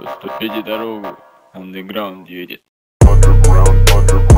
Уступите дорогу, андеграунд едет. Underground, underground.